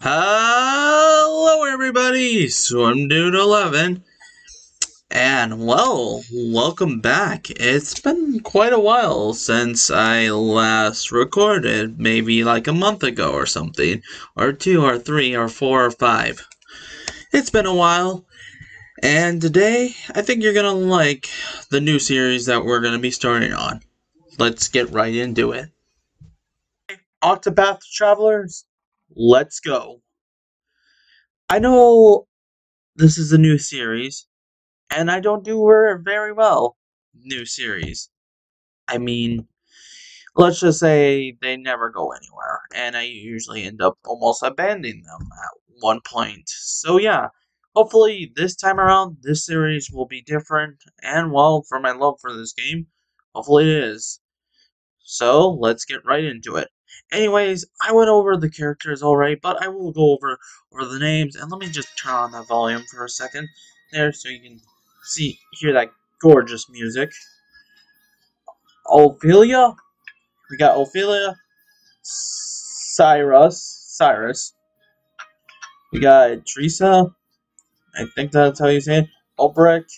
Hello, everybody. SwimDude11, and well, welcome back. It's been quite a while since I last recorded, maybe like a month ago or something, or two, or three, or four, or five. It's been a while, and today I think you're gonna like the new series that we're gonna be starting on. Let's get right into it. Octopath Travelers, let's go. I know this is a new series, and I don't do very well. New series. I mean, let's just say they never go anywhere, and I usually end up almost abandoning them at one point. So yeah, hopefully this time around, this series will be different, and well, for my love for this game, hopefully it is. So let's get right into it. Anyways, I went over the characters already, but I will go over over the names, and let me just turn on that volume for a second there so you can see hear that gorgeous music. Ophilia, we got Ophilia, Cyrus, Cyrus. We got Teresa, I think that's how you say it. Ulbrich.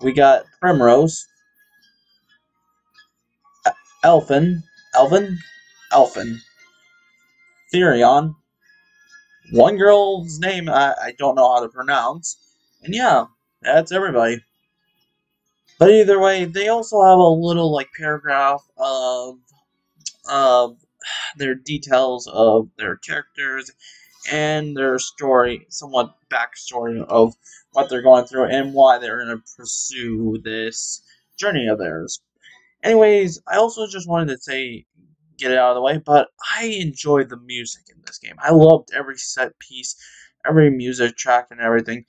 We got Primrose. Elfin, Elvin, Elfin, Therion. One girl's name I, I don't know how to pronounce. And yeah, that's everybody. But either way, they also have a little like paragraph of of their details of their characters and their story, somewhat backstory of what they're going through and why they're going to pursue this journey of theirs. Anyways, I also just wanted to say, get it out of the way, but I enjoyed the music in this game. I loved every set piece, every music track, and everything.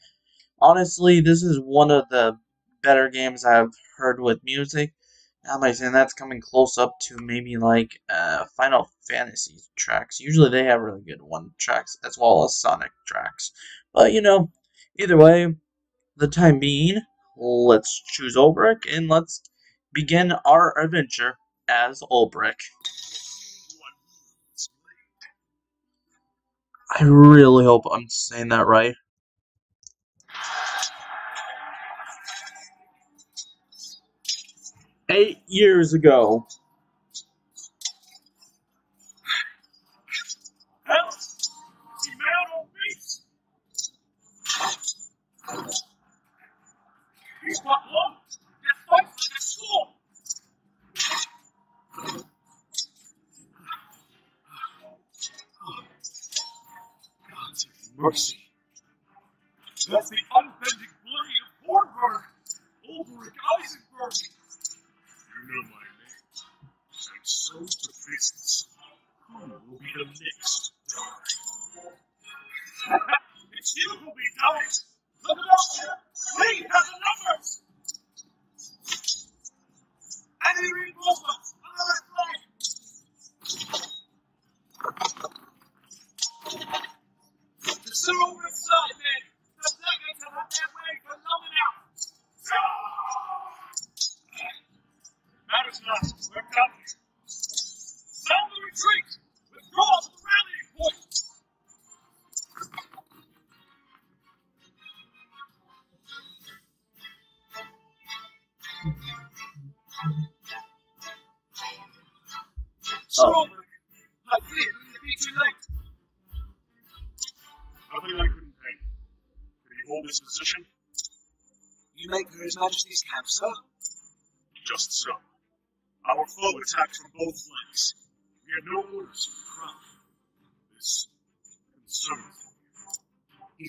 Honestly, this is one of the better games I've heard with music. I'm like saying that's coming close up to maybe like uh, Final Fantasy tracks. Usually they have really good one tracks as well as Sonic tracks. But you know, either way, the time being, let's choose Ulbrich and let's begin our adventure as Ulbrich. I really hope I'm saying that right. Eight years ago got one. They're fighting like a swarm. God's mercy. That's the unbending blade of Hornburg, Olberic Eisenberg. You know my name. And so to fists. Who will be the next it's you who'll be dying.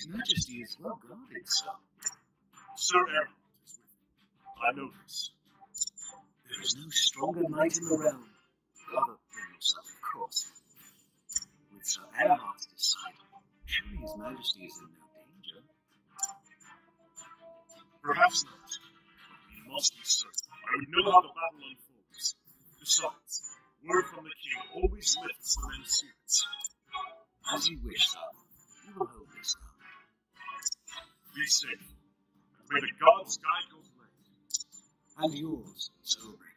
His Majesty is well guarded, sir. Sir. I know this. There is no stronger knight in the realm. Other than yourself, of course. With Sir Erhardt to his side, surely His Majesty is in no danger. Perhaps not. We must be certain. I would know how the battle unfolds. Besides, word from the king always lifts the men's spirits. As you wish, sir. We will hold. Be safe. And may the gods guide your way. And yours, Olberic.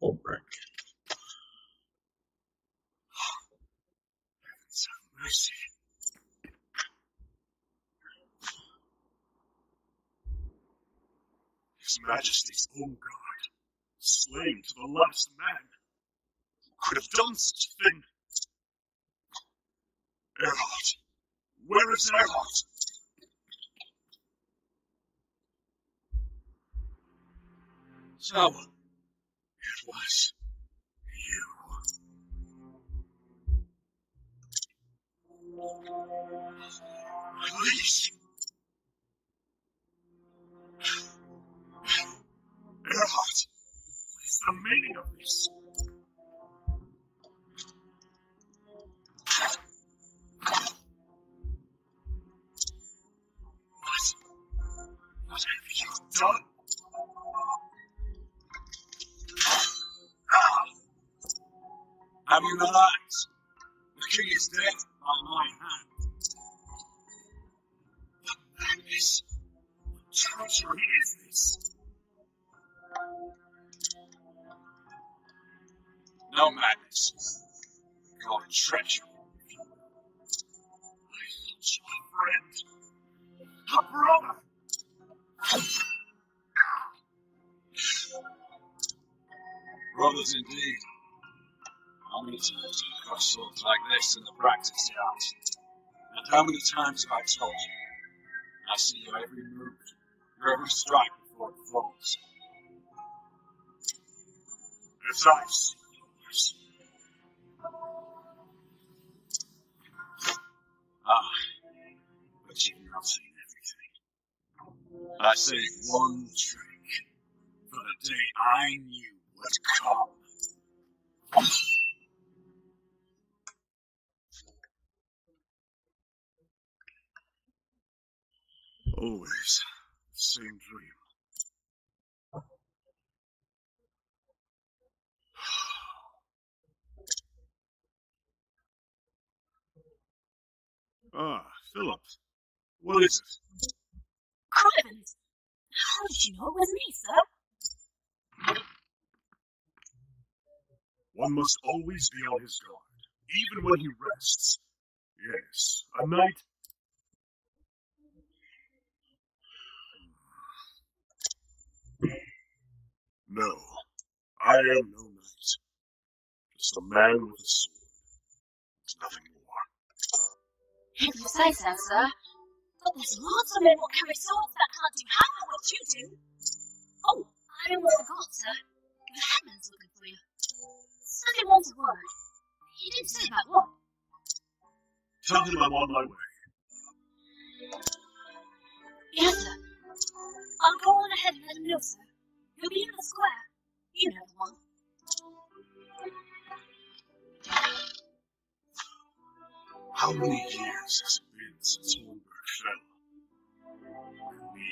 Ulbrich. Gods have mercy. His Majesty's own guard, slain to the last man, Who could have done such a thing. Erhardt, where is Erhardt? So, It was you. Release. Erhardt, what is the meaning of this? Ah! have you relaxed? The king is dead by my hand. What madness? What treachery is this? No madness. Your treachery. I thought you a friend. A brother. Brothers indeed. How many times have you crushed swords like this in the practice yard? And how many times have I told you? I see your every move, your every strike before it falls. As I see. Ah, but you've not seen everything. I saved one trick for the day I knew. Always same dream. Ah, Philip. What is it? Heavens! How did you know it was me, sir? One must always be on his guard, even when he rests. Yes, a knight. No, I am no knight. Just a man with a sword. It's nothing more. If you say so, sir. But there's lots of men who carry swords that can't do half of what you do. Oh, I almost forgot, sir. The headman's looking for you. Wants a word. He didn't say about what. Tell him I'm on my way. Yes, sir. I'll go on ahead and let him know, sir. He'll be in the square. You know the one. How many years has it been since Hornburg fell? And me,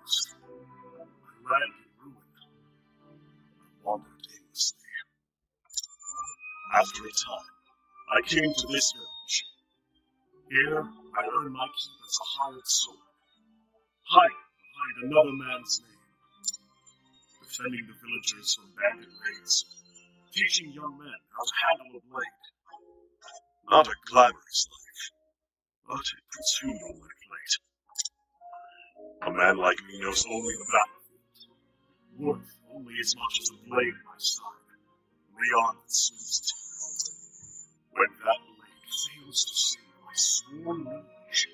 lost. My land After a time, I came to this village. Here, I earned my keep as a hired sword, hiding behind another man's name, defending the villagers from bandit raids, teaching young men how to handle a blade. Not a glamorous life, but it food on my plate. A man like me knows only the battlefield, worth only as much as a blade my side, swings it. When that blade fails to save my sworn lineage,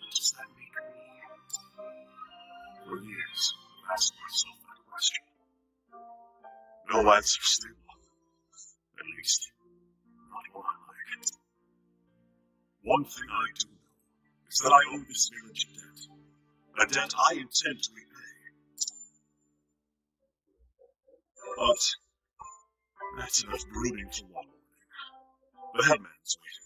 what does that make me? For years, I've asked myself that question. No answer still. At least, not one I like. One thing I do know is that I owe this village a debt. A debt I intend to repay. But that's enough brooding for one morning. The headman's waiting.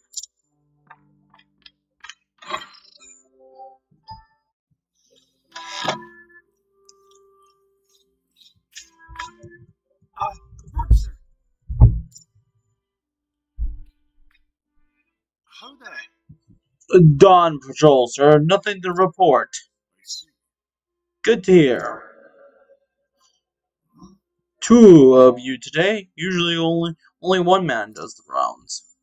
Ah, good sir. How there? Dawn patrol, sir. Nothing to report. Good to hear. Two of you today. Usually only only one man does the rounds.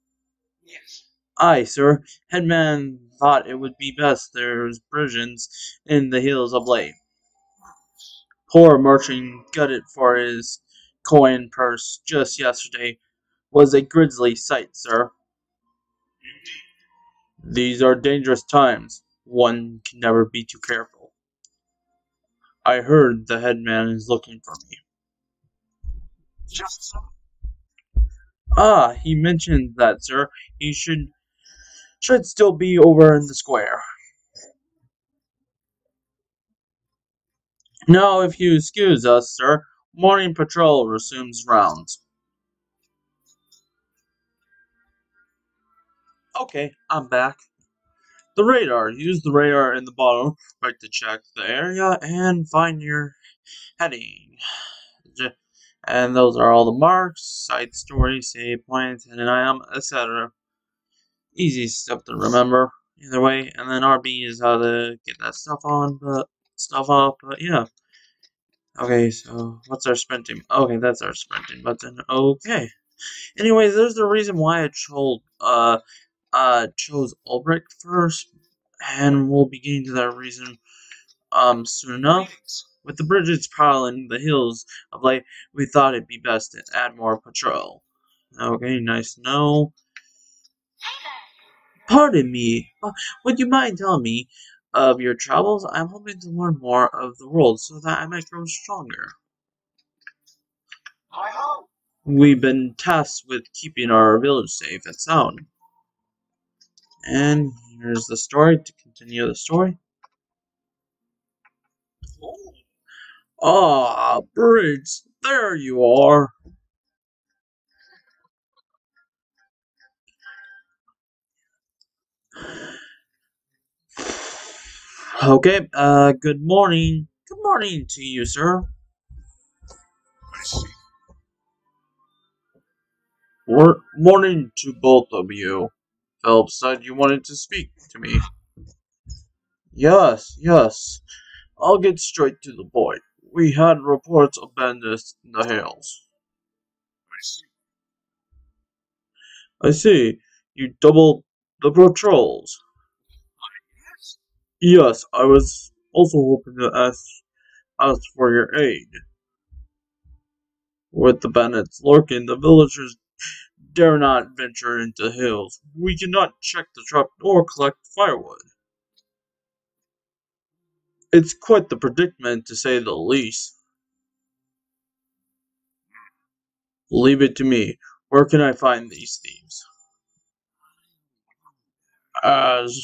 Yes. Aye, sir. Headman thought it would be best there's brigands in the hills of late. Poor merchant gutted for his coin purse just yesterday was a grisly sight, sir. Indeed. These are dangerous times. One can never be too careful. I heard the headman is looking for me. So. Ah, he mentioned that, sir. He should should still be over in the square. Now, if you excuse us, sir, morning patrol resumes rounds. Okay, I'm back. The radar. Use the radar in the bottom right to check the area and find your heading. And those are all the marks, side story, save points, and IM, etc. Easy stuff to remember either way. And then RB is how to get that stuff on, but stuff up. But yeah. Okay, so what's our sprinting? Okay, that's our sprinting button. Okay. Anyways, there's the reason why I chose uh uh chose Ulbricht first, and we'll be getting to that reason um soon enough. With the bridges prowling the hills of late, we thought it'd be best to add more patrol. Okay, nice to know. Pardon me, would you mind telling me of your travels? I'm hoping to learn more of the world so that I might grow stronger. We've been tasked with keeping our village safe and sound. And here's the story to continue the story. Ah, Briggs, there you are. Okay, uh, good morning. Good morning to you, sir. See. Morning to both of you. Phelps said you wanted to speak to me. Yes, yes. I'll get straight to the point. We had reports of bandits in the hills. I see. I see. You doubled the patrols. Yes. Yes, I was also hoping to ask ask for your aid. With the bandits lurking, the villagers dare not venture into the hills. We cannot check the trap nor collect firewood. It's quite the predicament, to say the least. Leave it to me. Where can I find these thieves? As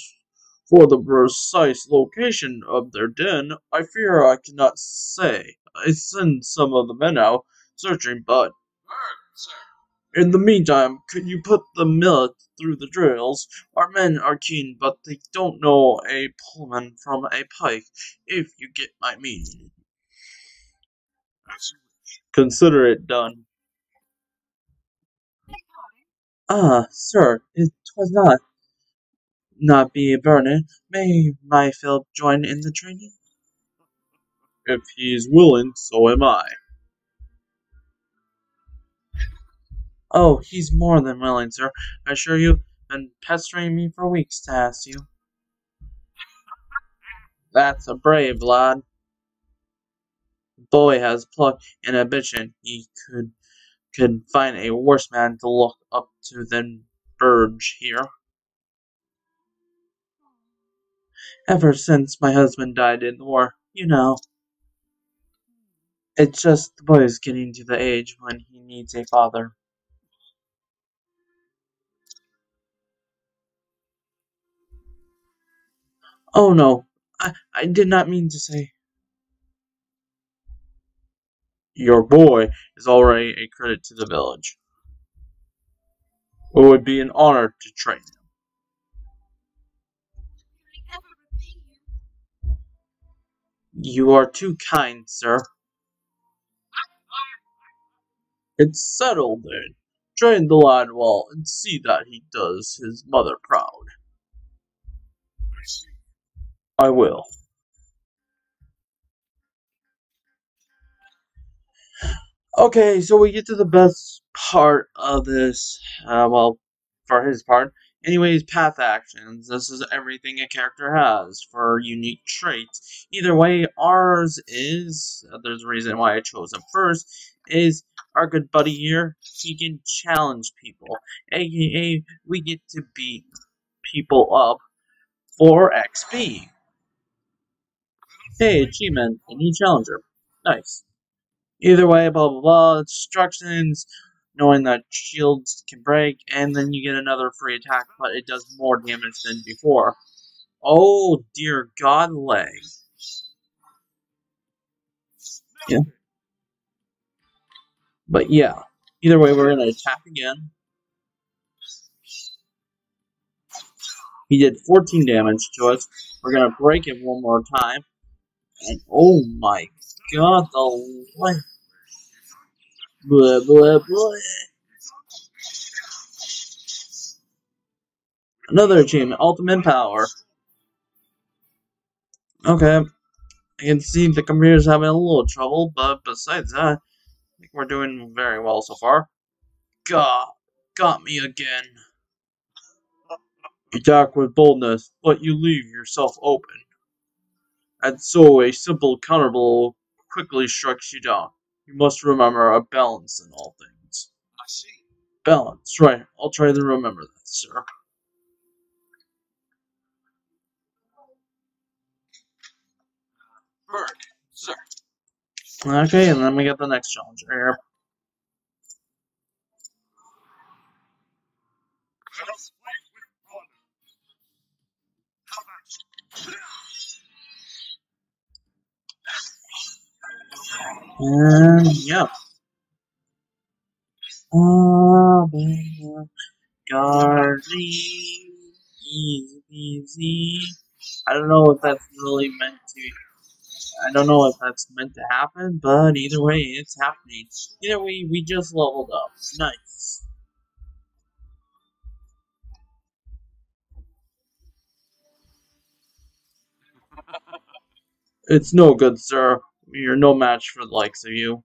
for the precise location of their den, I fear I cannot say. I send some of the men out searching, but. In the meantime, could you put the millet through the drills? Our men are keen, but they don't know a pullman from a pike, if you get my meaning. Consider it done. Ah, sir, it was not. Not be burden. May my Philip join in the training? If he's willing, so am I. Oh, he's more than willing, sir. I assure you, been pestering me for weeks to ask you. That's a brave lad. The boy has pluck and ambition. He could could find a worse man to look up to than Burge here. Ever since my husband died in the war, you know. It's just the boy is getting to the age when he needs a father. Oh no, I, I did not mean to say. Your boy is already a credit to the village. It would be an honor to train him. You are too kind, sir. It's settled then. Train the lad well and see that he does his mother proud. I will. Okay, so we get to the best part of this. Uh, well, for his part. Anyways, path actions. This is everything a character has for unique traits. Either way, ours is, there's a reason why I chose him first, is our good buddy here. He can challenge people, aka we get to beat people up for XP. Hey, achievement, a new challenger. Nice. Either way, blah blah blah. Instructions, knowing that shields can break, and then you get another free attack, but it does more damage than before. Oh dear god, leg. Yeah. But yeah, either way, we're gonna attack again. He did 14 damage to us. We're gonna break it one more time. And oh my god, the life. Blah, blah, blah. Another achievement, Ultimate Power. Okay. I can see the computer's having a little trouble, but besides that, I think we're doing very well so far. God, got me again. You attack with boldness, but you leave yourself open. And so a simple counter blow quickly strikes you down. You must remember a balance in all things. I see. Balance, right. I'll try to remember that, sir. Bird, sir. Okay, and then we get the next challenger here. And yeah. Oh, Garly, easy peasy. I don't know if that's really meant to. I don't know if that's meant to happen, but either way, it's happening. Either way, we just leveled up. Nice. It's no good, sir. You're no match for the likes of you.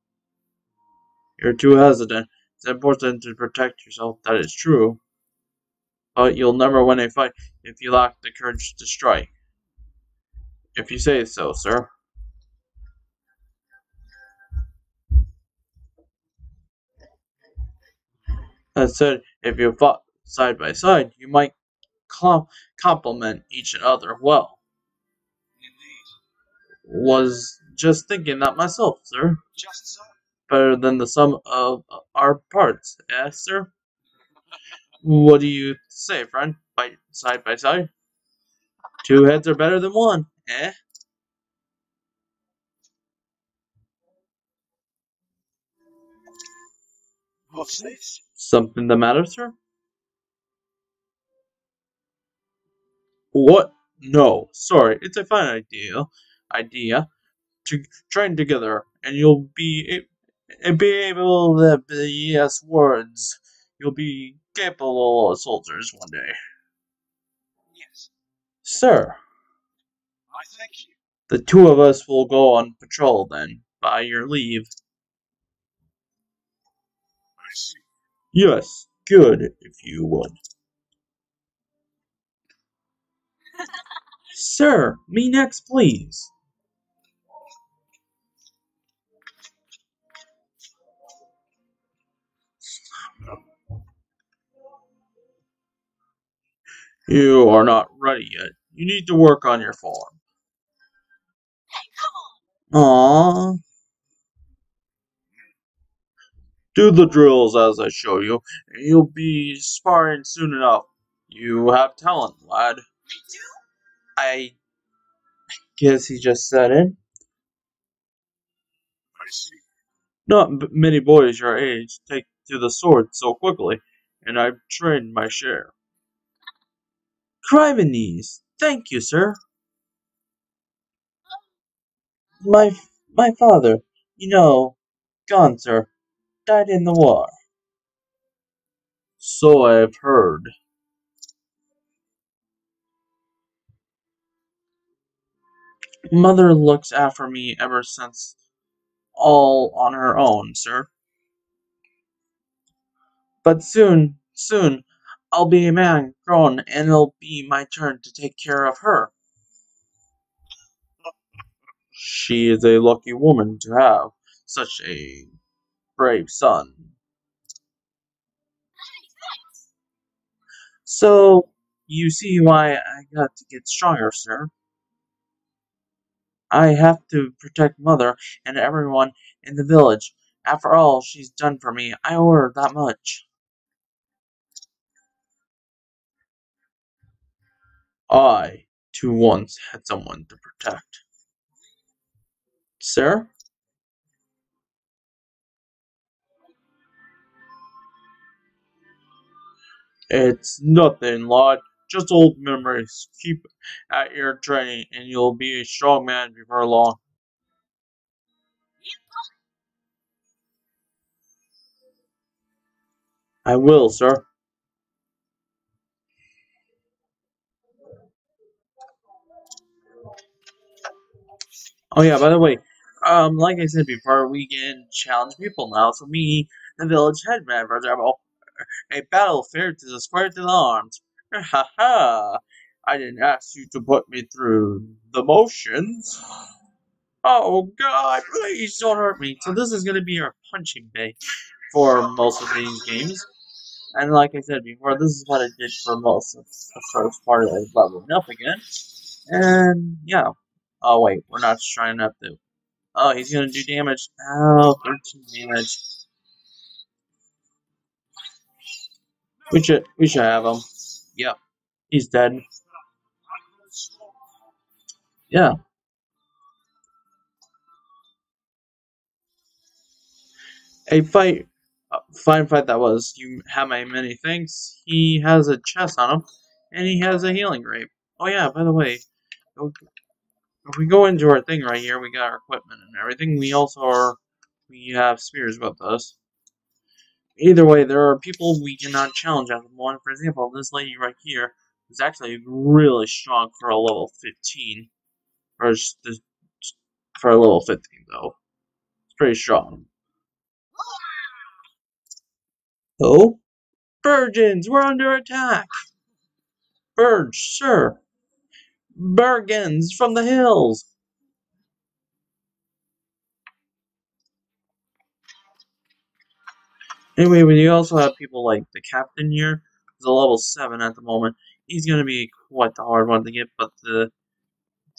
You're too hesitant. It's important to protect yourself, that is true. But you'll never win a fight if you lack the courage to strike. If you say so, sir. That said, if you fought side by side, you might com- complement each other well. Indeed. Was just thinking that myself, sir. Just so. better than the sum of our parts, eh, sir? What do you say, friend? Fight side by side? Two heads are better than one, eh? What's this? Something the matter, sir? What? No, sorry, it's a fine idea. Idea to train together, and you'll be be able to be yes words. You'll be capable soldiers one day, Yes. sir. I thank you. The two of us will go on patrol then, by your leave. I see. Yes, good, if you would. Sir, me next, please. You are not ready yet. You need to work on your form. Hey, come on! Aww. Do the drills as I show you, and you'll be sparring soon enough. You have talent, lad. I do? I guess he just said it. I see. Not b- many boys your age take to the sword so quickly, and I've trained my share. Crimenes, thank you, sir. My my father, you know, gone, sir, died in the war. So I've heard. Mother looks after me ever since, all on her own, sir. But soon, soon, I'll be a man grown and it'll be my turn to take care of her. She is a lucky woman to have such a brave son. So, you see why I got to get stronger, sir. I have to protect Mother and everyone in the village. After all she's done for me, I owe her that much. I, too, once had someone to protect. Sir? It's nothing, lad. Just old memories. Keep at your training, and you'll be a strong man before long. I will, sir. Oh yeah, by the way, um, like I said before, we can challenge people now. So me, the village headman, for example, a battle fair to the to arms. Ha ha! I didn't ask you to put me through the motions. Oh God, please don't hurt me. So this is gonna be our punching bag for most of these games. And like I said before, this is what I did for most of the first part of leveling up again. And yeah. Oh wait, we're not trying up to. Oh, he's gonna do damage. Oh, 13 damage. We should we should have him. Yep. He's dead. Strong. Yeah. A fight, a fine fight that was. You have my many thanks. He has a chest on him, and he has a healing grape. Oh yeah, by the way, if we go into our thing right here, we got our equipment and everything. We also are, we have spears with us. Either way, there are people we cannot challenge at the moment. For example, this lady right here is actually really strong for a level 15. Or for a level 15, though. It's pretty strong. Oh? Virgins, we're under attack! Burge, sir! Bergens from the hills! Anyway, we also have people like the captain here, who's a level 7 at the moment. He's going to be quite the hard one to get, but the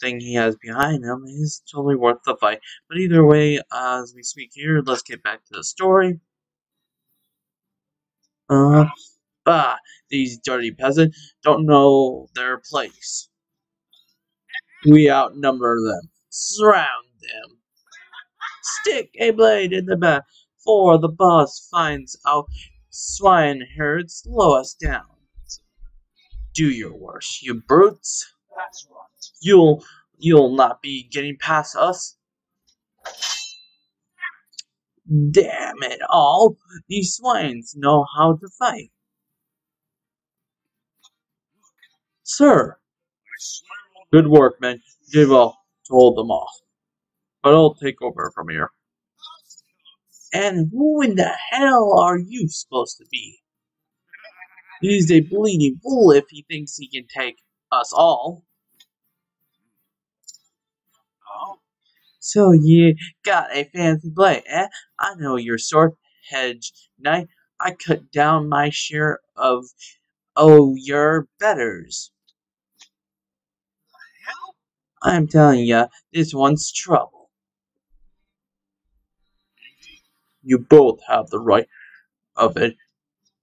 thing he has behind him is totally worth the fight. But either way, as we speak here, let's get back to the story. Uh, ah, these dirty peasants don't know their place. We outnumber them. Surround them. Stick a blade in the back, for the boss finds out swineherd slow us down. Do your worst, you brutes. That's right. You'll you'll not be getting past us. Damn it all! These swines know how to fight. Sir, good work, man. You did well to hold them off. But I'll take over from here. And who in the hell are you supposed to be? He's a bleeding fool if he thinks he can take us all. So you got a fancy blade, eh? I know your sword, hedge knight. I cut down my share of oh your betters. I'm telling ya, this one's trouble. You both have the right of it.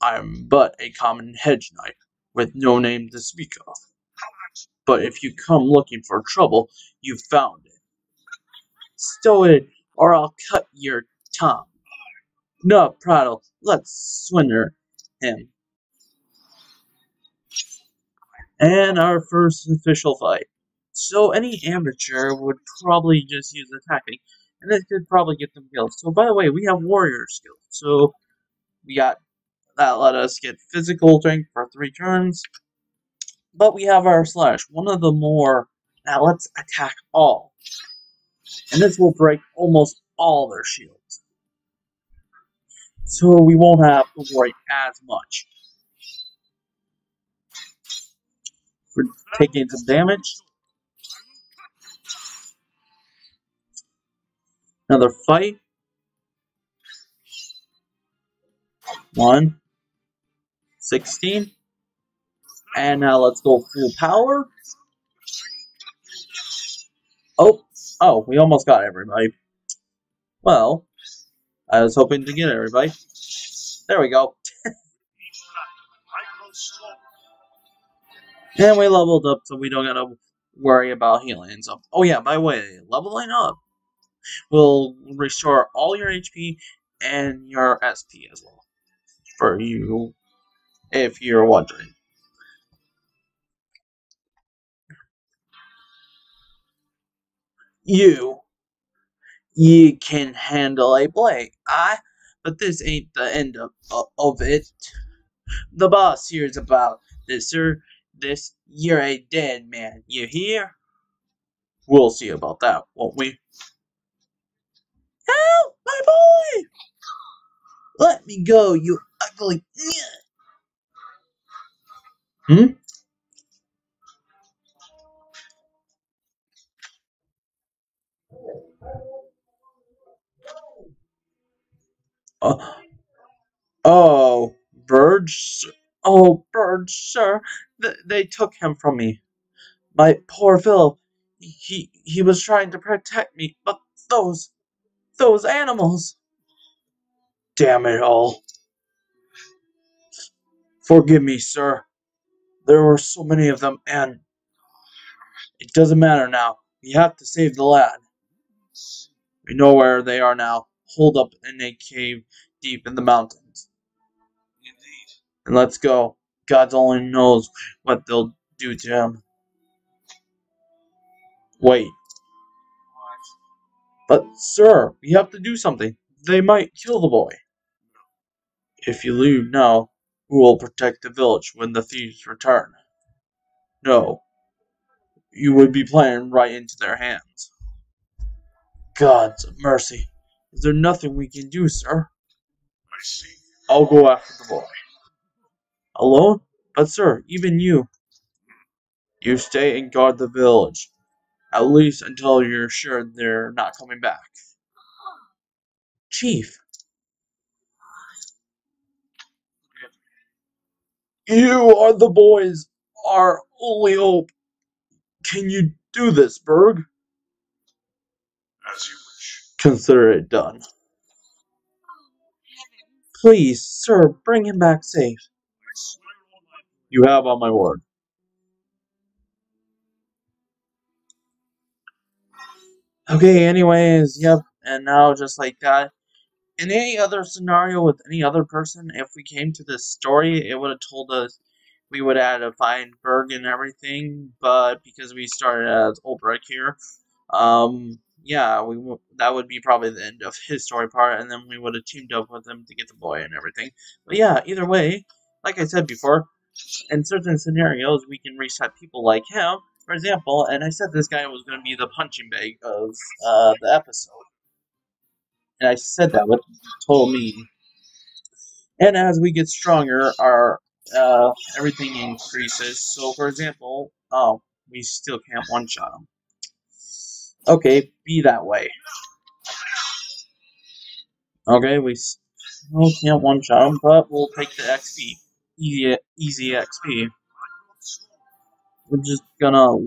I am but a common hedge knight, with no name to speak of. But if you come looking for trouble, you've found it. Stow it, or I'll cut your tongue. No prattle, let's swinner him. And our first official fight. So any amateur would probably just use attacking, and this could probably get them killed. So by the way, we have warrior skills. So we got that let us get physical strength for three turns. But we have our slash, one of the more now let's attack all. And this will break almost all their shields. So we won't have to worry as much. We're taking some damage. Another fight. One. 16. And now let's go full power. Oh, oh, we almost got everybody. Well, I was hoping to get everybody. There we go. And we leveled up so we don't gotta worry about healing. So, oh yeah, by the way, leveling up will restore all your HP and your SP as well. For you, if you're wondering. You, you can handle a blade. I, but this ain't the end of, of it. The boss hears about this, sir. This, you're a dead man. You hear? We'll see about that, won't we? Help, my boy! Let me go, you ugly. Hmm? Oh, oh, birds. Oh, birds, sir. Th- they took him from me. My poor Philip. He he was trying to protect me, but those those animals. Damn it all. Forgive me, sir. There were so many of them, and it doesn't matter now. We have to save the lad. We know where they are now, holed up in a cave deep in the mountains. Indeed. And let's go. God only knows what they'll do to him. Wait, What? But sir, we have to do something. They might kill the boy. If you leave now, who will protect the village when the thieves return? No. You would be playing right into their hands. God's mercy. Is there nothing we can do, sir? I see. I'll go after the boy. Alone? But, sir, even you. You stay and guard the village. At least until you're sure they're not coming back. Chief, you are the boys, our only hope. Can you do this, Berg? As you wish. Consider it done. Please, sir, bring him back safe. I swear on my You have on my word. Okay, anyways, yep, and now just like that. In any other scenario with any other person, if we came to this story, it would have told us we would have to find Berg and everything, but because we started as Ulbrich here, um, yeah, we that would be probably the end of his story part, and then we would have teamed up with him to get the boy and everything. But yeah, either way, like I said before, in certain scenarios, we can reset people like him. For example, and I said this guy was going to be the punching bag of uh, the episode. And I said that with total meaning. And as we get stronger, our uh, everything increases. So, for example, oh, we still can't one shot him. Okay, be that way. Okay, we still can't one shot him, but we'll take the XP. Easy, easy XP. We're just gonna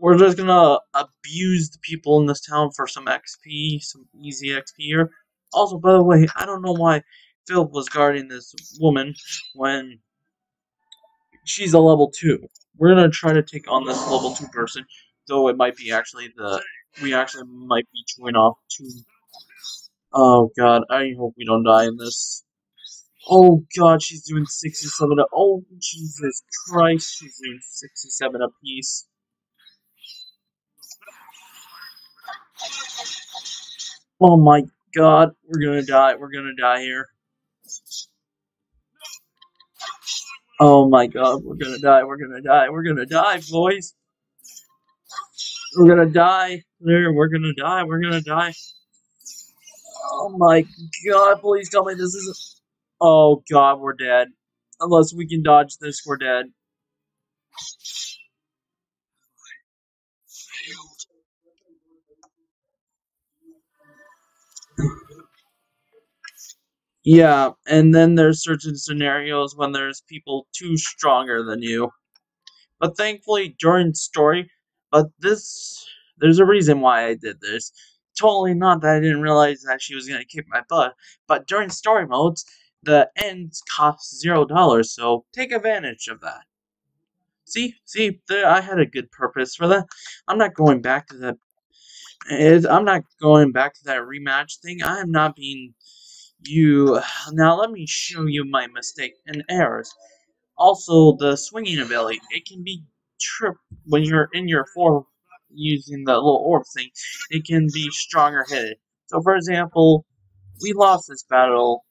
we're just gonna abuse the people in this town for some XP, some easy XP here. Also, by the way, I don't know why Philip was guarding this woman when she's a level two. We're gonna try to take on this level two person, though it might be actually the we actually might be chewing off two. Oh god, I hope we don't die in this. Oh god, she's doing 67 a- Oh Jesus Christ, she's doing 67 apiece. Oh my god, we're gonna die, we're gonna die here. Oh my god, we're gonna die, we're gonna die, we're gonna die, boys. We're gonna die. There, we're gonna die, we're gonna die. Oh my god, please tell me this isn't. Oh god, we're dead. Unless we can dodge this, we're dead. Yeah, and then there's certain scenarios when there's people too stronger than you. But thankfully, during story, but this, there's a reason why I did this. Totally not that I didn't realize that she was going to kick my butt, but during story modes, the ends cost zero dollars, so take advantage of that. See, see, there, I had a good purpose for that. I'm not going back to that. It, I'm not going back to that rematch thing. I am not being you. Now let me show you my mistake and errors. Also, the swinging ability. It can be trip when you're in your form using the little orb thing. It can be stronger headed. So, for example, we lost this battle,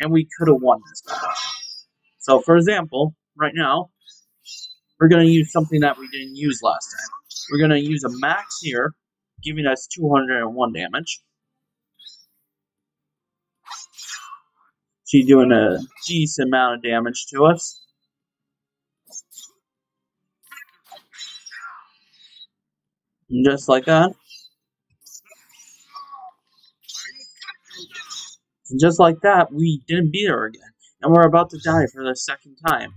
and we could have won this battle. So, for example, right now, we're going to use something that we didn't use last time. We're going to use a max here, giving us 201 damage. She's doing a decent amount of damage to us. And just like that. And just like that, we didn't beat her again. And we're about to die for the second time.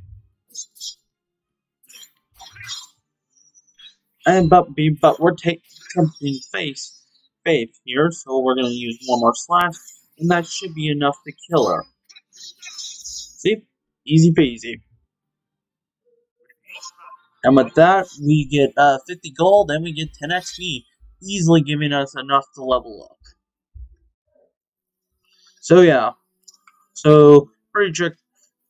And but be but we're taking something face faith here, so we're gonna use one more slash, and that should be enough to kill her. See? Easy peasy. And with that, we get uh, 50 gold and we get 10 XP, easily giving us enough to level up. So yeah, so pretty trick,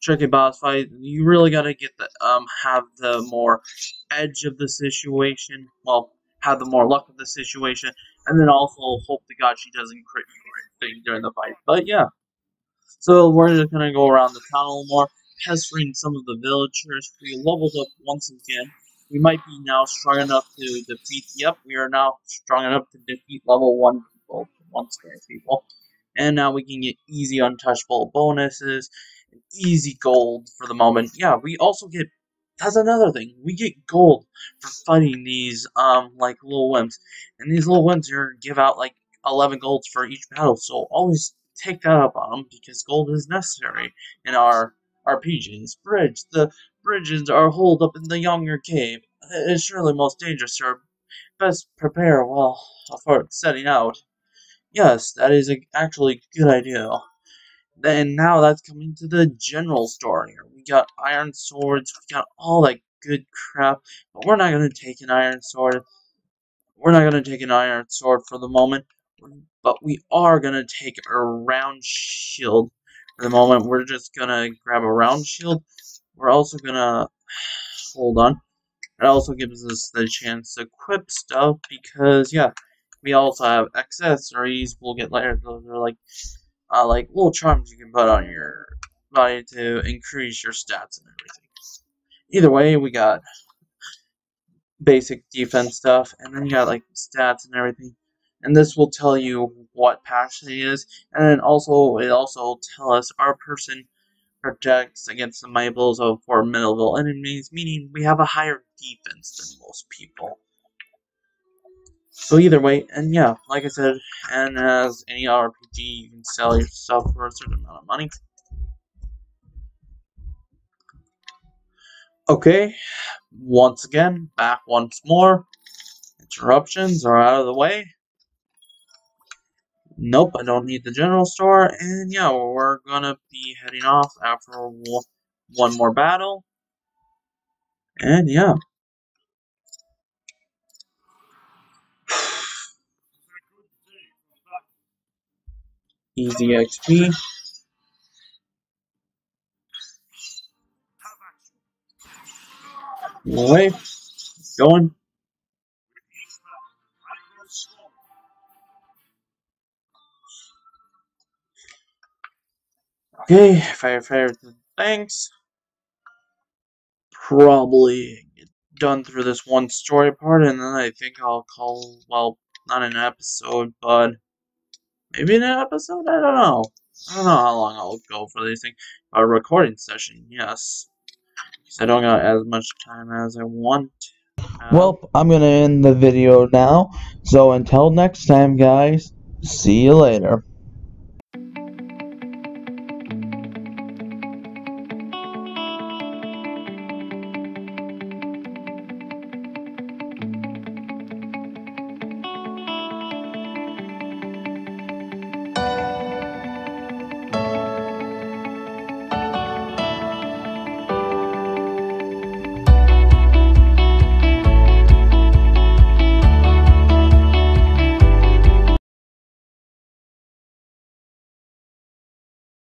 tricky boss fight. You really gotta get the um have the more edge of the situation. Well, have the more luck of the situation, and then also hope to God she doesn't crit you or anything during the fight. But yeah, so we're just gonna go around the town a little more, pestering some of the villagers. We leveled up once again. We might be now strong enough to defeat. Yep, we are now strong enough to defeat level one people, one square people. And now we can get easy untouchable bonuses, easy gold for the moment. Yeah, we also get. That's another thing. We get gold for fighting these um like little wimps, and these little wimps are give out like 11 golds for each battle. So always take that up on them because gold is necessary in our RPGs. Bridge. The bridges are holed up in the Younger Cave. It is surely most dangerous, sir. Best prepare well for setting out. Yes, that is a, actually a good idea. Then now that's coming to the general store here. We got iron swords, we got all that good crap, but we're not gonna take an iron sword. We're not gonna take an iron sword for the moment, but we are gonna take a round shield for the moment. We're just gonna grab a round shield. We're also gonna hold on. It also gives us the chance to equip stuff because yeah, we also have accessories. We'll get later. Those are like, uh, like little charms you can put on your body to increase your stats and everything. Either way, we got basic defense stuff, and then you got like stats and everything. And this will tell you what it is, and then also it also tell us our person protects against the might of formidable enemies, meaning we have a higher defense than most people. So either way, and yeah, like I said, and as any RPG, you can sell your stuff for a certain amount of money. Okay, once again, back once more. Interruptions are out of the way. Nope, I don't need the general store. And yeah, we're gonna be heading off after one more battle. And yeah. Easy XP. Away. Going. Okay, firefighter, thanks. Probably done through this one story part, and then I think I'll call, well, not an episode, but maybe in an episode? I don't know. I don't know how long I'll go for these things. A recording session, yes. I don't got as much time as I want. Um, Well, I'm gonna end the video now. So until next time, guys, see you later.